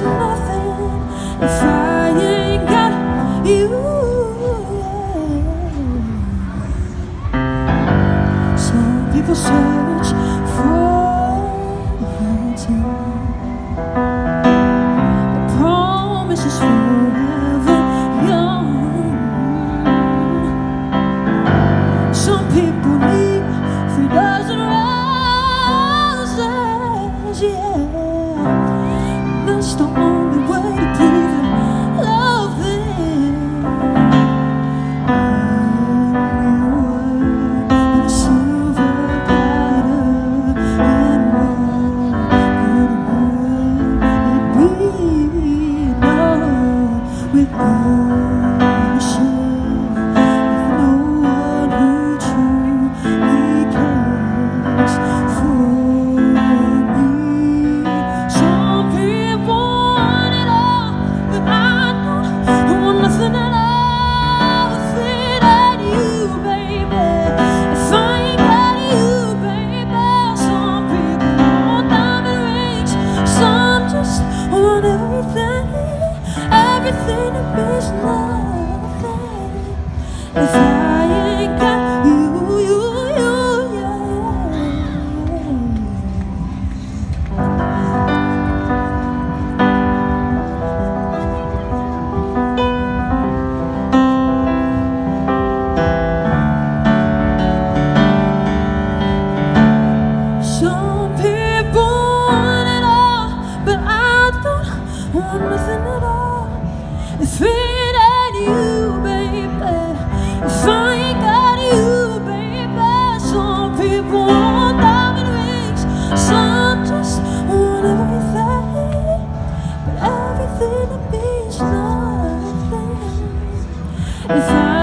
nothing. If I ain't got you, you, you, yeah. Some people want it all, but I don't want nothing at all. If As I